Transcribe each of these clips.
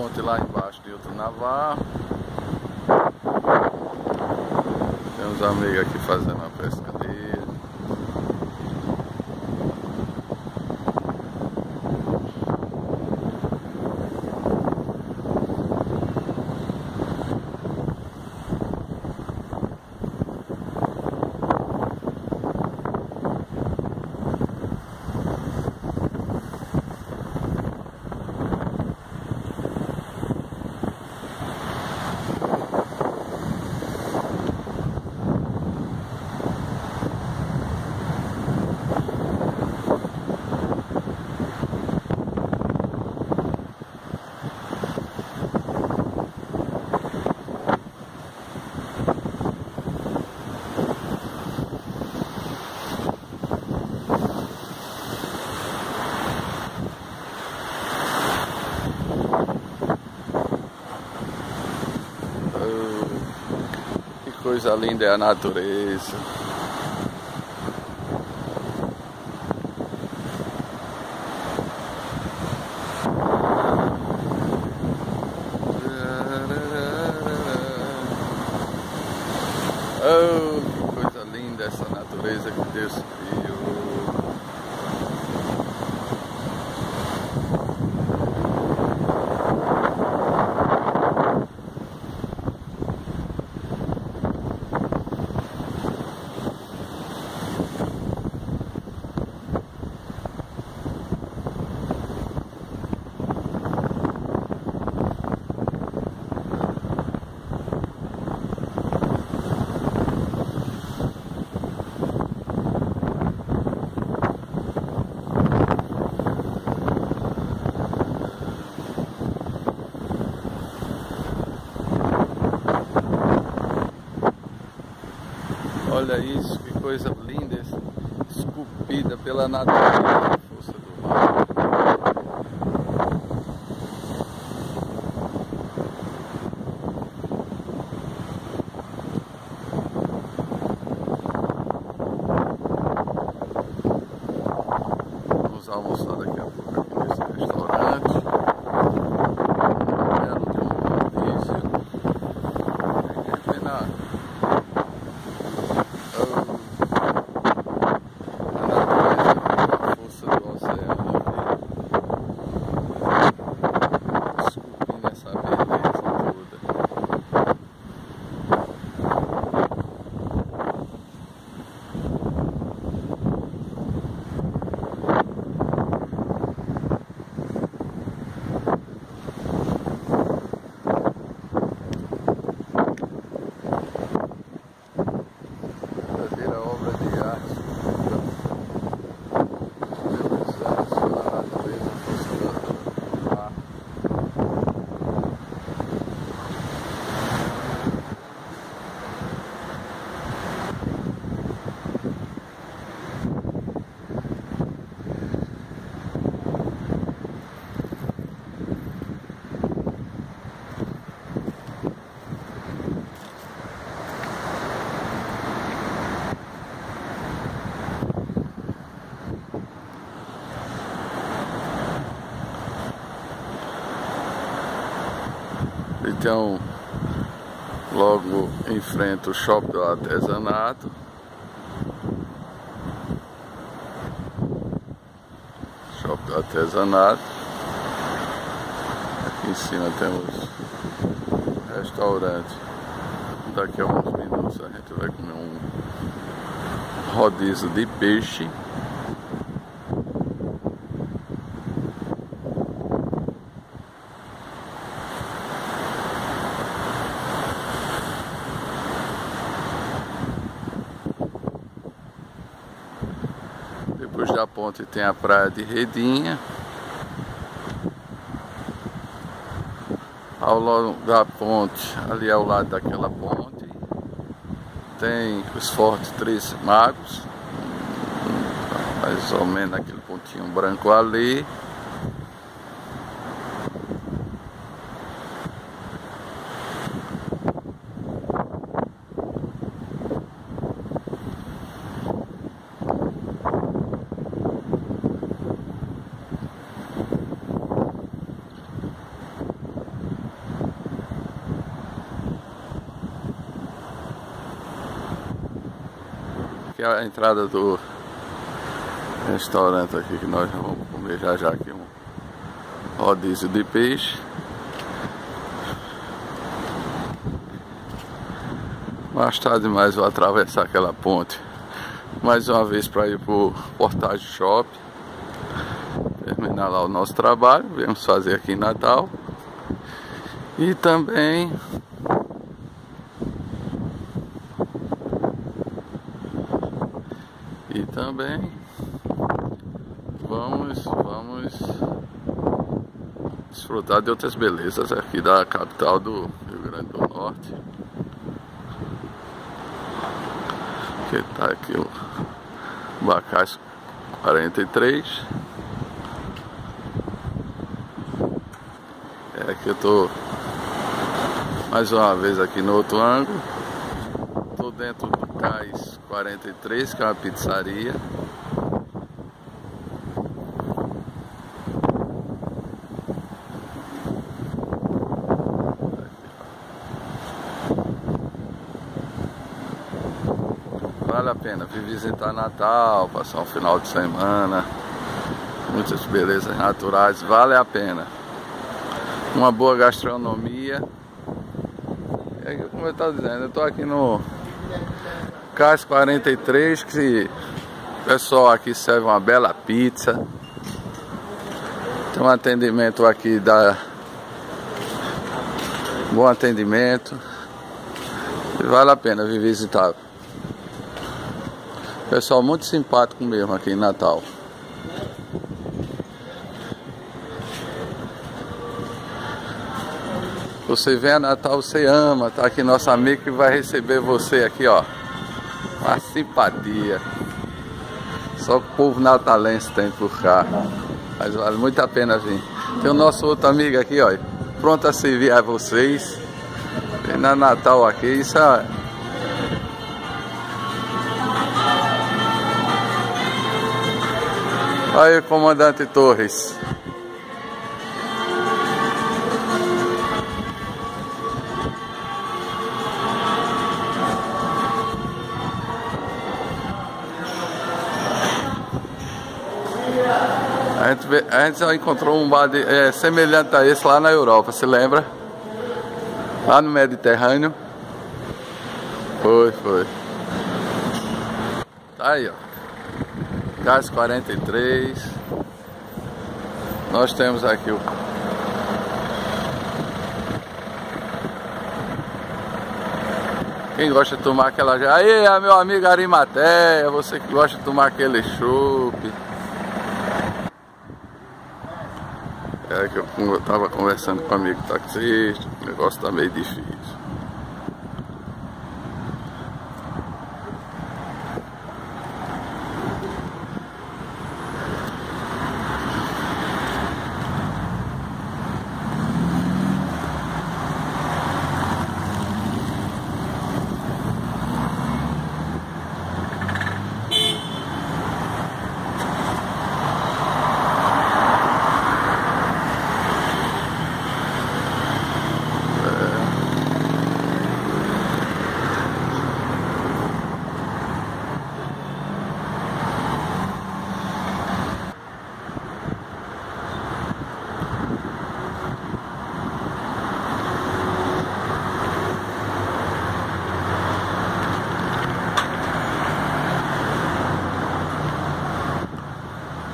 ponte lá embaixo de outro navarro. Tem uns amigos aqui fazendo a pesca coisa linda é a natureza. Oh, que coisa linda essa natureza que Deus Olha isso, que coisa linda, esculpida pela natureza, força do mar. Vamos almoçar daqui a pouco aqui nesse restaurante. Belo de um rodízio. Tem que na verdadeira obra de arte. Visualizando a natureza funcionando no mar. Então, logo em frente o shopping do artesanato. Shopping do artesanato. Aqui em cima temos restaurante. Daqui a uns minutos a gente vai comer um rodízio de peixe. Depois da ponte tem a praia de Redinha. Ao longo da ponte, ali ao lado daquela ponte, tem os fortes Três Magos, mais ou menos aquele pontinho branco ali. Aqui é a entrada do restaurante aqui que nós vamos comer já já aqui um rodízio de peixe. Mais tarde mais vou atravessar aquela ponte mais uma vez para ir para o Portage Shop. Terminar lá o nosso trabalho, viemos fazer aqui em Natal. E também também vamos, vamos desfrutar de outras belezas aqui da capital do Rio Grande do Norte. Que tá aqui o Bacais 43. É que eu tô mais uma vez aqui no outro ângulo. Tô dentro do Cais 43, que é uma pizzaria. Vale a pena vir visitar Natal, passar um final de semana, muitas belezas naturais, vale a pena. Uma boa gastronomia. É como eu estava dizendo, eu estou aqui no Cais 43, que o pessoal aqui serve uma bela pizza. Tem um atendimento aqui da bom atendimento. E vale a pena vir visitar. Pessoal muito simpático mesmo aqui em Natal. Você vem a Natal, você ama, tá aqui nosso amigo que vai receber você aqui, ó. Uma simpatia. Só o povo natalense tem por cá. Mas vale muito a pena vir. Tem o nosso outro amigo aqui, ó. Pronto a servir a vocês. Vem na Natal aqui, isso é Aí, comandante Torres. A gente, encontrou um bar de, é, semelhante a esse lá na Europa, se lembra? Lá no Mediterrâneo. Foi, foi. Tá aí, ó. Gás 43. Nós temos aqui o Quem gosta de tomar aquela. Aí, meu amigo Arimateia, você que gosta de tomar aquele chupe. É que eu tava conversando com um amigo taxista, o negócio tá meio difícil.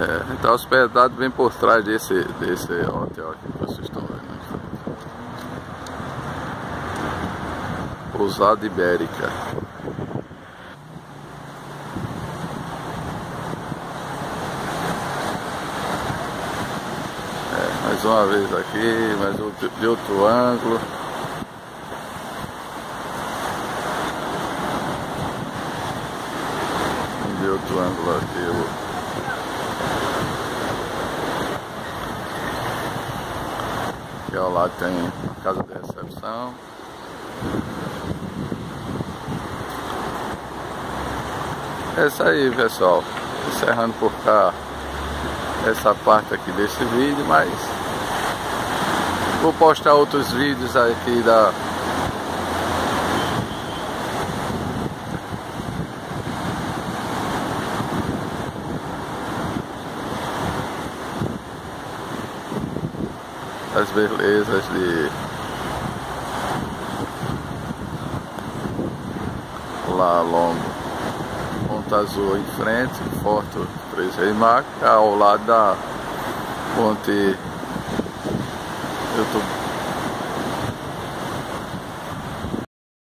É, está hospedado bem por trás desse, desse hotel aqui que vocês estão vendo. Pousada Ibérica. É, mais uma vez aqui, mais outro, de outro ângulo. De outro ângulo aqui. Aqui ao lado tem casa de recepção. É isso aí pessoal. Encerrando por cá essa parte aqui desse vídeo, mas vou postar outros vídeos aqui da belezas de lá longo Ponta Azul em frente, Forte Três Reis Magos, ao lado da ponte. YouTube